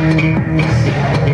Música